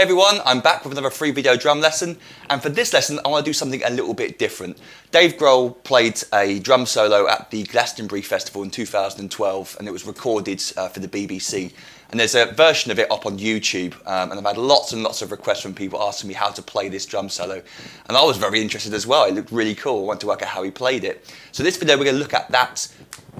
Everyone, I'm back with another free video drum lesson and for this lesson I want to do something a little bit different. Dave Grohl played a drum solo at the Glastonbury Festival in 2012 and it was recorded uh, for the BBC and there's a version of it up on YouTube um, and I've had lots and lots of requests from people asking me how to play this drum solo and I was very interested as well, it looked really cool, I want to work out how he played it. So this video we're going to look at that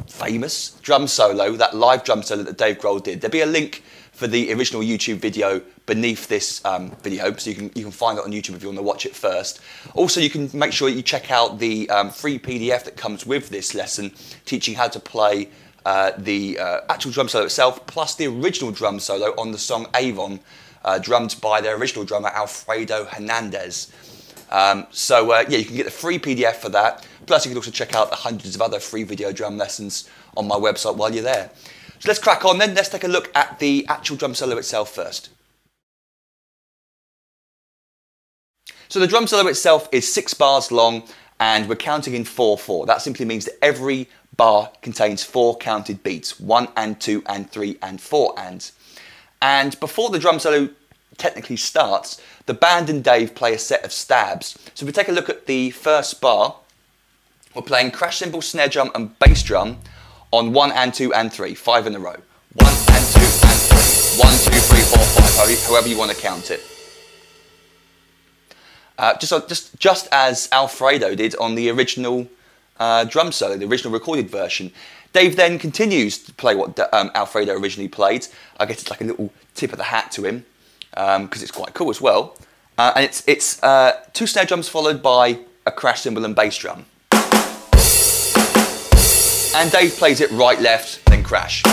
famous drum solo, that live drum solo that Dave Grohl did. There'll be a link for the original YouTube video beneath this um, video, so you can you can find it on YouTube if you want to watch it first. Also, you can make sure you check out the um, free PDF that comes with this lesson, teaching how to play uh, the uh, actual drum solo itself, plus the original drum solo on the song Avon, uh, drummed by their original drummer Alfredo Hernandez. Um, so uh, yeah, you can get the free PDF for that. Plus, you can also check out the hundreds of other free video drum lessons on my website while you're there. So let's crack on then. Let's take a look at the actual drum solo itself first. So the drum solo itself is six bars long and we're counting in 4-4. That simply means that every bar contains four counted beats, one and two and three and four ands. And before the drum solo technically starts, the band and Dave play a set of stabs. So if we take a look at the first bar, we're playing crash cymbal, snare drum and bass drum on one and two and three, five in a row. One and two and three. One, two, three, four, five, however you want to count it. Uh, just, just, just as Alfredo did on the original uh, drum solo, the original recorded version. Dave then continues to play what um, Alfredo originally played. I guess it's like a little tip of the hat to him because um, it's quite cool as well. Uh, and it's, it's uh, two snare drums followed by a crash cymbal and bass drum. And Dave plays it right, left, then crash.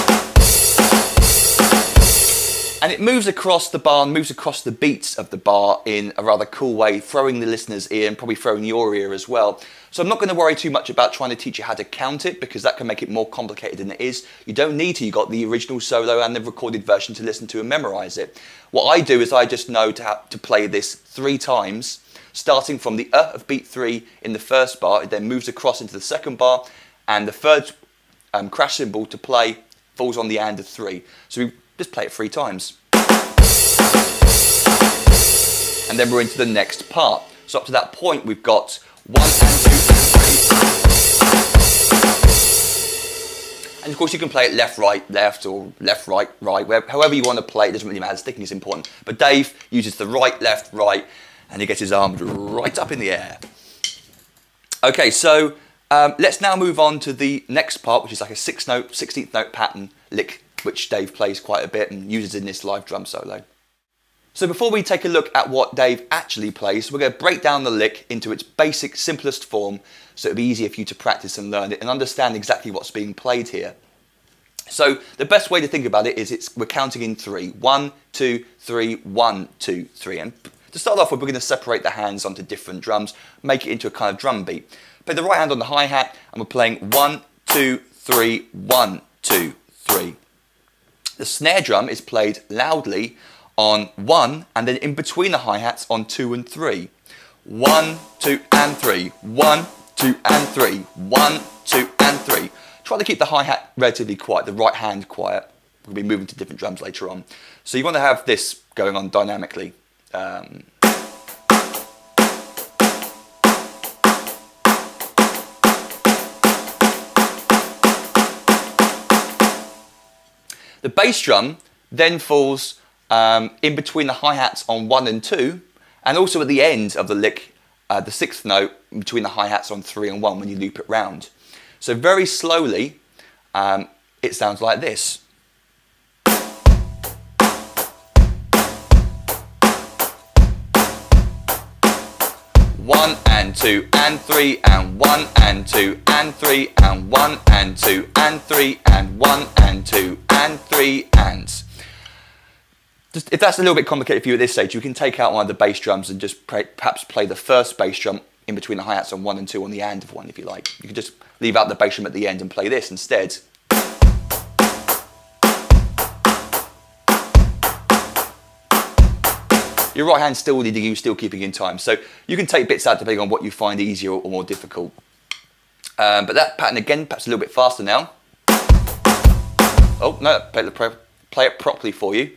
And it moves across the bar and moves across the beats of the bar in a rather cool way, throwing the listener's ear and probably throwing your ear as well. So I'm not going to worry too much about trying to teach you how to count it because that can make it more complicated than it is. You don't need to, you've got the original solo and the recorded version to listen to and memorize it. What I do is I just know to, to play this three times, starting from the uh of beat three in the first bar, it then moves across into the second bar, and the third um, crash cymbal to play falls on the and of three. So we just play it three times. And then we're into the next part. So up to that point, we've got one and two and three. And of course you can play it left, right, left, or left, right, right, where, however you want to play, it doesn't really matter, sticking is important. But Dave uses the right, left, right, and he gets his arms right up in the air. Okay, so um, let's now move on to the next part, which is like a six note, 16th note pattern lick, which Dave plays quite a bit and uses in this live drum solo. So before we take a look at what Dave actually plays, we're going to break down the lick into its basic, simplest form so it'll be easier for you to practice and learn it and understand exactly what's being played here. So the best way to think about it is it's, we're counting in three. One, two, three, one, two, three. And to start off with, we're going to separate the hands onto different drums, make it into a kind of drum beat. Play the right hand on the hi-hat, and we're playing one, two, three, one, two, three. The snare drum is played loudly on one, and then in between the hi-hats on two and three. One, two, and three. One, two, and three. One, two, and three. Try to keep the hi-hat relatively quiet, the right hand quiet. We'll be moving to different drums later on. So you want to have this going on dynamically. Um, The bass drum then falls um, in between the hi-hats on one and two, and also at the end of the lick, uh, the sixth note between the hi-hats on three and one when you loop it round. So very slowly, um, it sounds like this. And two and three and one and two and three and one and two and three and one and two and three and. Just, if that's a little bit complicated for you at this stage, you can take out one of the bass drums and just perhaps play the first bass drum in between the hi-hats on one and two on the end of one if you like. You can just leave out the bass drum at the end and play this instead. Your right hand's still leading you, still keeping in time. So you can take bits out depending on what you find easier or more difficult. Um, but that pattern again, perhaps a little bit faster now. Oh, no, play, play it properly for you.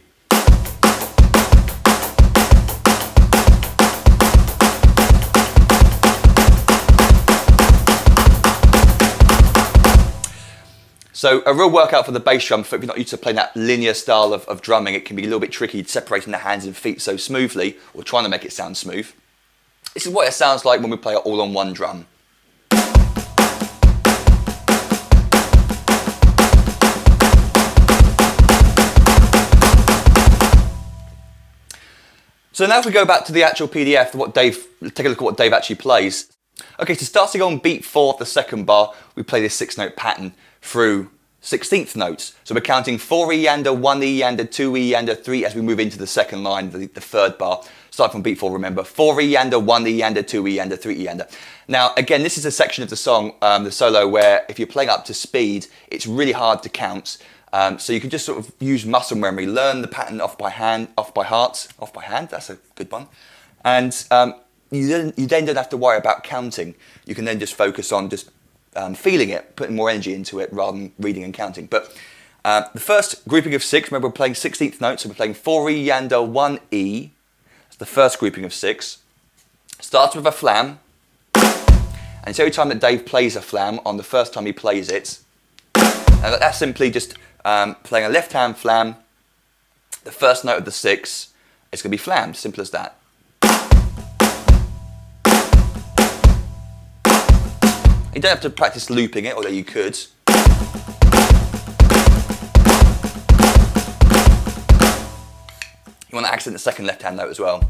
So a real workout for the bass drum, if you're not used to playing that linear style of, of drumming, it can be a little bit tricky separating the hands and feet so smoothly, or trying to make it sound smooth. This is what it sounds like when we play it all on one drum. So now if we go back to the actual PDF, what Dave, take a look at what Dave actually plays. Okay, so starting on beat four, of the second bar, we play this six note pattern through 16th notes. So we're counting four E yander, one E yander, two E yander, three as we move into the second line, the, the third bar. Start from beat four, remember, four E yander, one E yander, two E yander, three E yander. Now, again, this is a section of the song, um, the solo, where if you're playing up to speed, it's really hard to count. Um, so you can just sort of use muscle memory, learn the pattern off by hand, off by heart, off by hand. That's a good one. And um, you then you then don't have to worry about counting. You can then just focus on just um, feeling it, putting more energy into it rather than reading and counting. But uh, the first grouping of six, remember we're playing 16th notes, so we're playing 4E, Yander, 1E. That's the first grouping of six. Starts with a flam. And it's every time that Dave plays a flam, on the first time he plays it, and that's simply just um, playing a left hand flam, the first note of the six, it's going to be flam, simple as that. You don't have to practice looping it, although you could. You want to accent the second left hand note as well.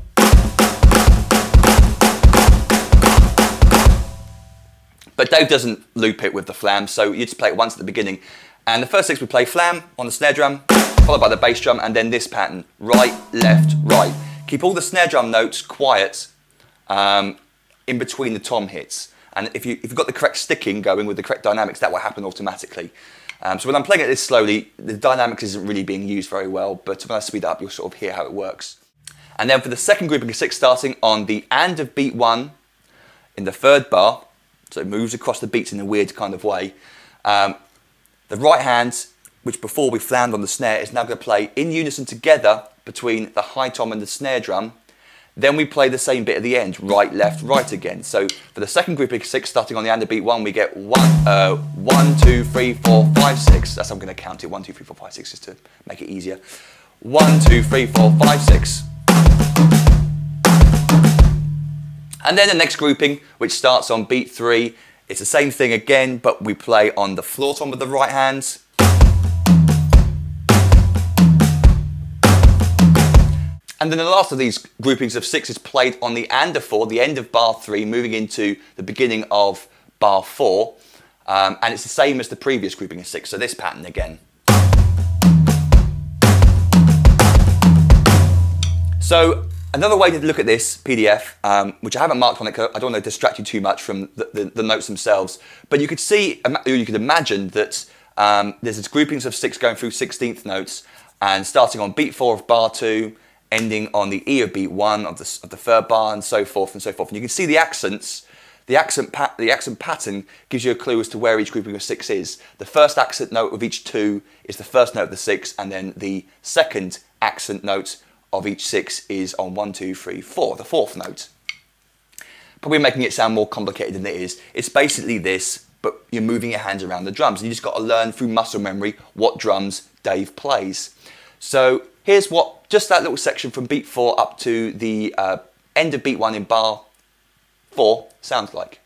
But Dave doesn't loop it with the flam, so you just play it once at the beginning. And the first six we play flam on the snare drum, followed by the bass drum, and then this pattern, right, left, right. Keep all the snare drum notes quiet um, in between the tom hits. And if, you, if you've got the correct sticking going with the correct dynamics, that will happen automatically. Um, so when I'm playing it this slowly, the dynamics isn't really being used very well, but when I speed up, you'll sort of hear how it works. And then for the second grouping of six, starting on the and of beat one in the third bar, so it moves across the beats in a weird kind of way. Um, the right hand, which before we flammed on the snare, is now going to play in unison together between the high tom and the snare drum. Then we play the same bit at the end, right, left, right again. So for the second grouping six, starting on the and beat one, we get one, uh, one, two, three, four, five, six. That's how I'm going to count it. One, two, three, four, five, six, just to make it easier. One, two, three, four, five, six. And then the next grouping, which starts on beat three, it's the same thing again, but we play on the floor tom with the right hand. And then the last of these groupings of six is played on the and of four, the end of bar three, moving into the beginning of bar four. Um, and it's the same as the previous grouping of six, so this pattern again. So Another way to look at this PDF, um, which I haven't marked on it, I don't want to distract you too much from the, the, the notes themselves, but you could see, you could imagine that um, there's these groupings of six going through 16th notes, and starting on beat four of bar two, ending on the E of beat one of the, of the third bar, and so forth and so forth. And you can see the accents. The accent, the accent pattern gives you a clue as to where each grouping of six is. The first accent note of each two is the first note of the six, and then the second accent note of each six is on one, two, three, four, the fourth note. Probably making it sound more complicated than it is. It's basically this, but you're moving your hands around the drums. And you just got to learn through muscle memory what drums Dave plays. So here's what just that little section from beat four up to the uh, end of beat one in bar four sounds like.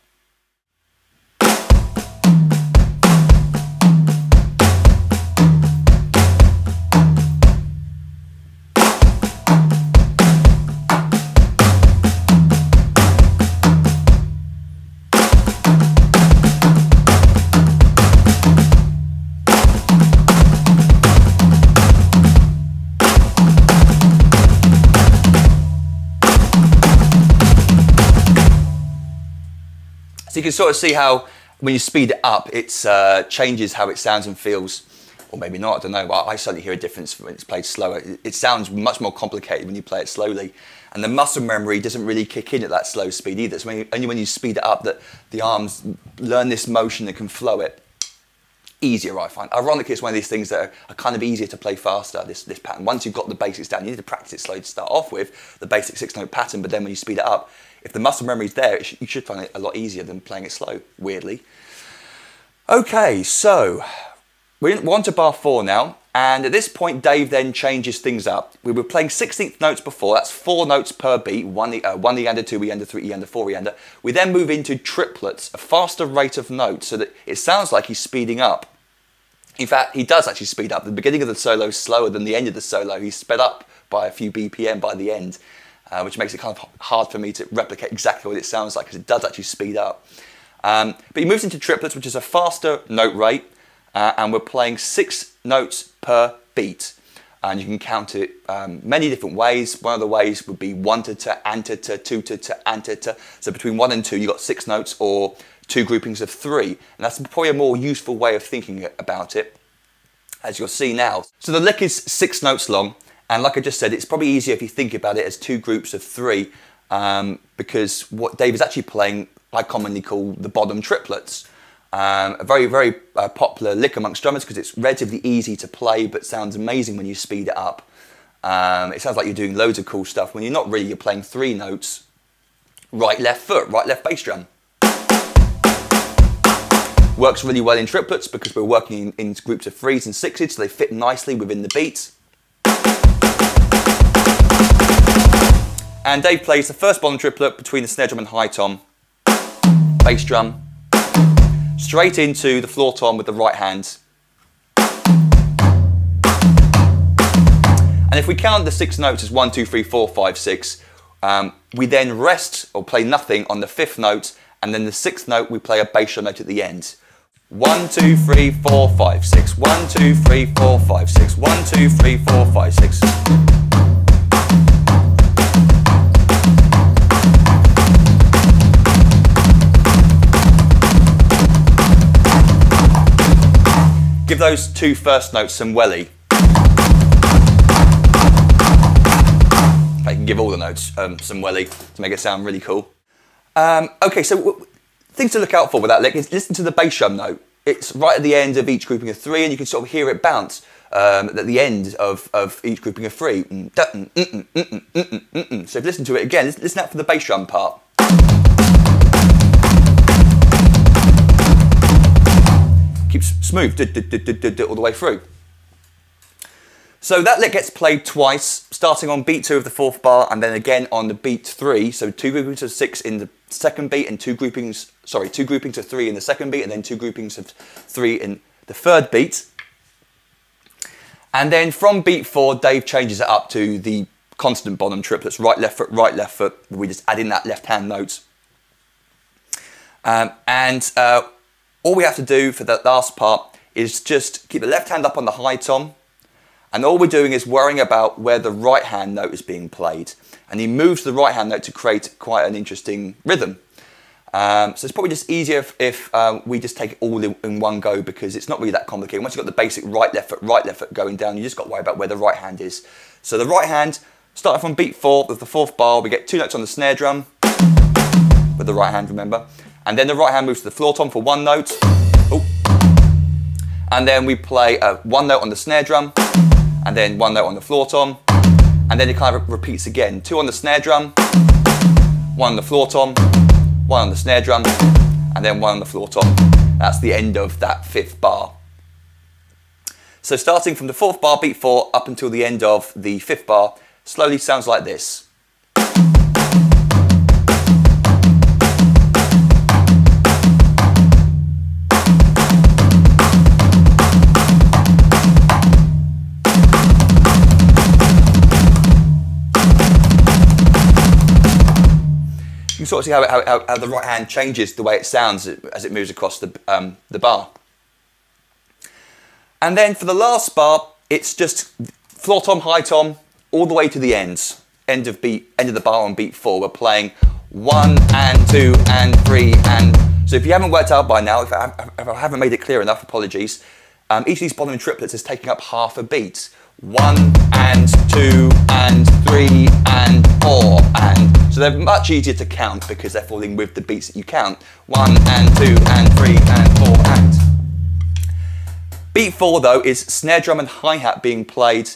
So you can sort of see how when you speed it up, it uh, changes how it sounds and feels. Or maybe not, I don't know. But I certainly hear a difference when it's played slower. It sounds much more complicated when you play it slowly. And the muscle memory doesn't really kick in at that slow speed either. So when you, only when you speed it up that the arms learn this motion and can flow it easier, I find. Ironically, it's one of these things that are, are, kind of easier to play faster, this, this pattern. Once you've got the basics down, you need to practice it slow to start off with, the basic six note pattern, but then when you speed it up, if the muscle memory is there, sh you should find it a lot easier than playing it slow, weirdly. Okay, so we're on to bar four now, and at this point, Dave then changes things up. We were playing 16th notes before, that's four notes per beat, one, uh, one Eander, two Eander, three Eander, four Eander. We then move into triplets, a faster rate of notes, so that it sounds like he's speeding up. In fact, he does actually speed up. The beginning of the solo is slower than the end of the solo. He's sped up by a few BPM by the end, uh, which makes it kind of hard for me to replicate exactly what it sounds like because it does actually speed up. Um, but he moves into triplets, which is a faster note rate, uh, and we're playing six notes per beat. And you can count it um, many different ways. One of the ways would be one to to, anta to, two to anta to. So between one and two, you've got six notes, or two groupings of three. And that's probably a more useful way of thinking about it, as you'll see now. So the lick is six notes long, and like I just said, it's probably easier if you think about it as two groups of three, um, because what Dave is actually playing, I commonly call the Bonham triplets. Um, a very, very uh, popular lick amongst drummers because it's relatively easy to play, but sounds amazing when you speed it up. Um, it sounds like you're doing loads of cool stuff when you're not really, you're playing three notes, right, left foot, right, left bass drum. Works really well in triplets because we're working in, in groups of threes and sixes, so they fit nicely within the beat. And Dave plays the first Bonham triplet between the snare drum and high tom, bass drum, straight into the floor tom with the right hand. And if we count the six notes as one, two, three, four, five, six, um, we then rest or play nothing on the fifth note, and then the sixth note we play a bass drum note at the end. One, two, three, four, five, six. One, two, three, four, five, six. One, two, three, four, five, six. Give those two first notes some welly. I can give all the notes um, some welly to make it sound really cool. Um, okay, so Things to look out for with that lick is listen to the bass drum note. It's right at the end of each grouping of three, and you can sort of hear it bounce um, at the end of, of each grouping of three. So if you listen to it again, listen out for the bass drum part. Keeps smooth all the way through. So that lick gets played twice, starting on beat two of the fourth bar and then again on the beat three. So two groupings of six in the second beat and two groupings, sorry, two groupings of three in the second beat and then two groupings of three in the third beat. And then from beat four, Dave changes it up to the constant Bonham triplets, right, left foot, right, left foot. We just add in that left hand note. Um, and uh, all we have to do for that last part is just keep the left hand up on the high tom, and all we're doing is worrying about where the right hand note is being played. And he moves the right hand note to create quite an interesting rhythm. Um, so it's probably just easier if, if um, we just take it all in, in, one go because it's not really that complicated. Once you've got the basic right, left foot, right, left foot going down, you just got to worry about where the right hand is. So the right hand, starting from beat four with the fourth bar, we get two notes on the snare drum with the right hand, remember? And then the right hand moves to the floor tom for one note. Oh. And then we play uh, one note on the snare drum and then one note on the floor tom, and then it kind of repeats again. Two on the snare drum, one on the floor tom, one on the snare drum, and then one on the floor tom. That's the end of that fifth bar. So starting from the fourth bar, beat four, up until the end of the fifth bar, slowly sounds like this. Can sort of see how, how, how, the right hand changes the way it sounds as it moves across the, um, the bar. And then for the last bar, it's just floor tom, high tom, all the way to the ends. End of beat, end of the bar on beat four. We're playing one and two and three and so if you haven't worked out by now, if I, if I haven't made it clear enough, apologies. Um, each of these Bonham triplets is taking up half a beat. One and two and three and four and. So they're much easier to count because they're falling with the beats that you count. One and two and three and four and. Beat four though is snare drum and hi-hat being played.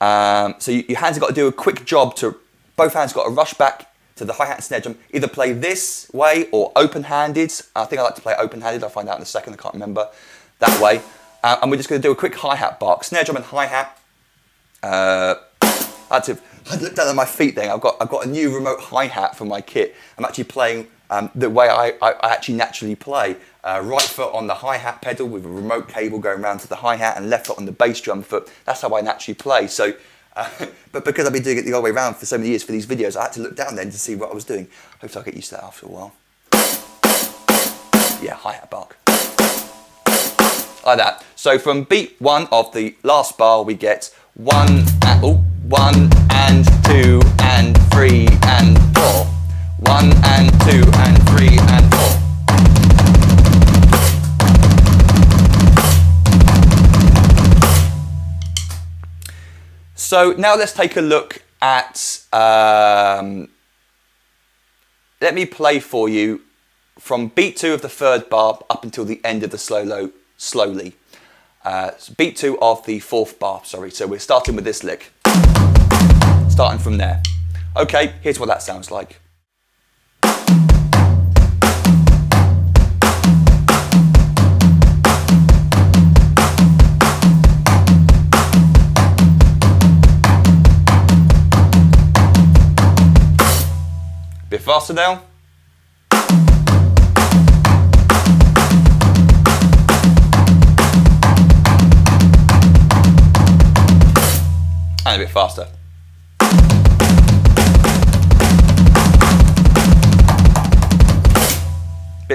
Um, so you, your hands have got to do a quick job to, both hands got to rush back to the hi-hat snare drum, either play this way or open-handed. I think I like to play open-handed, I'll find out in a second, I can't remember, that way. Uh, and we're just going to do a quick hi-hat bark. Snare drum and hi-hat. Uh, to, I had to look down at my feet then. I've got, I've got a new remote hi-hat for my kit. I'm actually playing um, the way I, I, I, actually naturally play. Uh, right foot on the hi-hat pedal with a remote cable going around to the hi-hat and left foot on the bass drum foot. That's how I naturally play. So, uh, but because I've been doing it the other way around for so many years for these videos, I had to look down then to see what I was doing. Hopefully I'll get used to that after a while. Yeah, hi-hat bark. Like that. So from beat one of the last bar, we get one, and, oh, one and two and three and four. One and two and three and four. So now let's take a look at, um, let me play for you from beat two of the third bar up until the end of the solo slowly. Uh, beat two of the fourth bar, sorry. So we're starting with this lick. Starting from there. Okay, here's what that sounds like. Bit faster now. And a bit faster.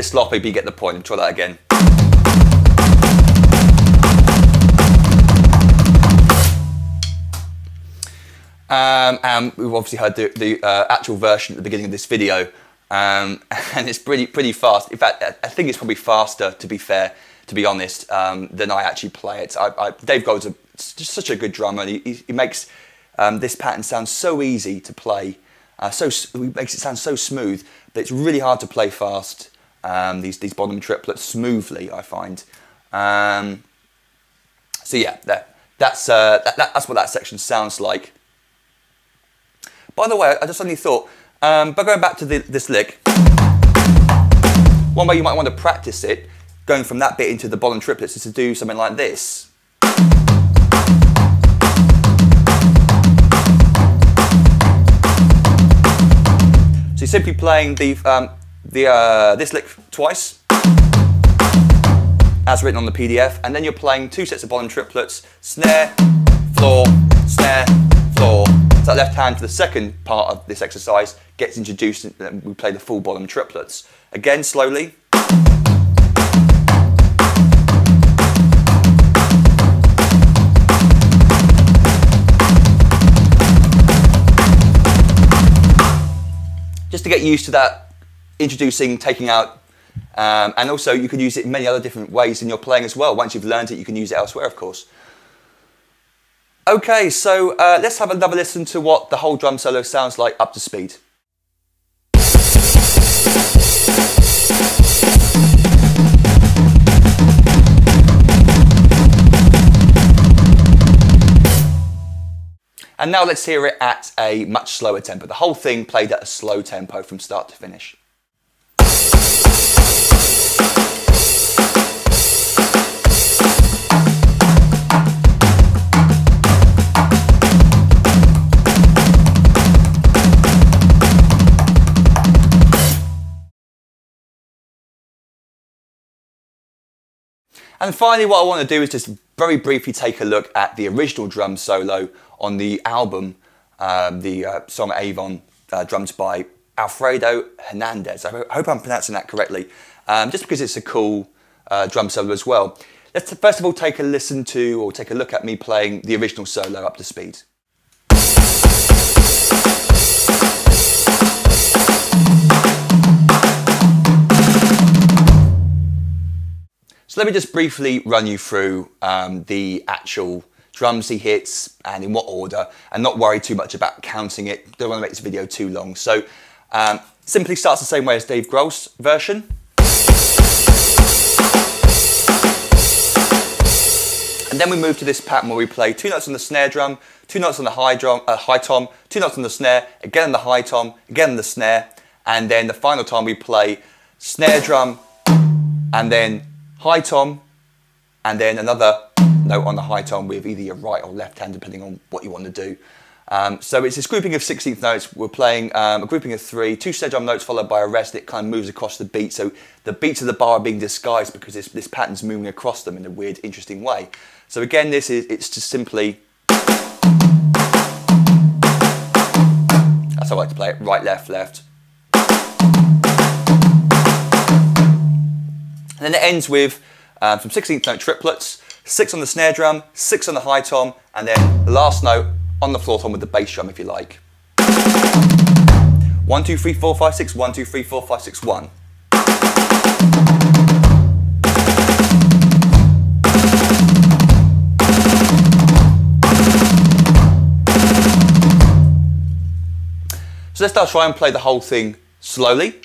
Bit sloppy, but you get the point. Try that again. Um, and we've obviously heard the, the uh, actual version at the beginning of this video, um, and it's pretty pretty fast. In fact, I think it's probably faster, to be fair, to be honest, um, than I actually play it. I, I, Dave Grohl's a, just such a good drummer. He, he makes um, this pattern sound so easy to play, uh, so he makes it sound so smooth that it's really hard to play fast. Um, these these Bonham triplets smoothly, I find. Um, so yeah, that, that's uh, that, that's what that section sounds like. By the way, I just suddenly thought, um, but going back to the, this lick, one way you might want to practice it, going from that bit into the Bonham triplets, is to do something like this. So you're simply playing the, um, the, uh, this lick twice, as written on the PDF, and then you're playing two sets of Bonham triplets, snare, floor, snare, floor, so that left hand for the second part of this exercise gets introduced and we play the full Bonham triplets. Again, slowly. Just to get used to that, introducing, taking out, um, and also you can use it in many other different ways in your playing as well. Once you've learned it, you can use it elsewhere, of course. Okay, so uh, let's have another listen to what the whole drum solo sounds like up to speed. And now let's hear it at a much slower tempo. The whole thing played at a slow tempo from start to finish. And finally, what I want to do is just very briefly take a look at the original drum solo on the album, um, the uh, song Avon, uh, drums by Alfredo Hernandez. I hope I'm pronouncing that correctly, um, just because it's a cool uh, drum solo as well. Let's first of all take a listen to, or take a look at me playing the original solo up to speed. So let me just briefly run you through um, the actual drums he hits and in what order and not worry too much about counting it. Don't want to make this video too long. So um, simply starts the same way as Dave Grohl's version. And then we move to this pattern where we play two notes on the snare drum, two notes on the high, drum, uh, high tom, two notes on the snare, again on the high tom, again on the snare, and then the final time we play snare drum and then high tom, and then another note on the high tom with either your right or left hand, depending on what you want to do. Um, so it's this grouping of 16th notes. We're playing um, a grouping of three, two snare drum notes followed by a rest. It kind of moves across the beat. So the beats of the bar are being disguised because this, this pattern's moving across them in a weird, interesting way. So again, this is it's just simply. That's how I like to play it. Right, left, left. And then it ends with um, some 16th note triplets, six on the snare drum, six on the high tom, and then the last note on the floor tom with the bass drum if you like. One, two, three, four, five, six, one, two, three, four, five, six, one. So let's now try and play the whole thing slowly.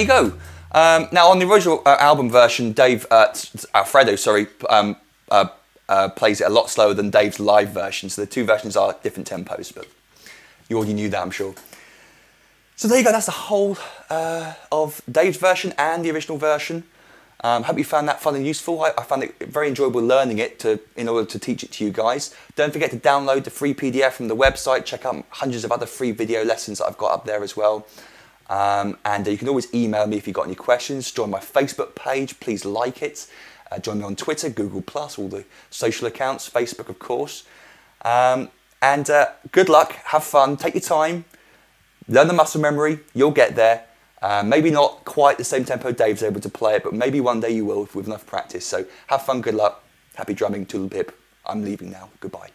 You go. Um, now on the original uh, album version, Dave uh, Alfredo, sorry, um, uh, uh, plays it a lot slower than Dave's live version. So the two versions are different tempos, but you already knew that, I'm sure. So there you go. That's the whole uh, of Dave's version and the original version. Um, hope you found that fun and useful. I, I, found it very enjoyable learning it to, in order to teach it to you guys. Don't forget to download the free PDF from the website. Check out hundreds of other free video lessons that I've got up there as well. Um, and uh, you can always email me if you've got any questions. Join my Facebook page. Please like it. Uh, join me on Twitter, Google Plus, all the social accounts, Facebook, of course. Um, and uh, good luck. Have fun. Take your time. Learn the muscle memory. You'll get there. Uh, maybe not quite the same tempo Dave's able to play it, but maybe one day you will with enough practice. So have fun. Good luck. Happy drumming. Toodle pip. I'm leaving now. Goodbye.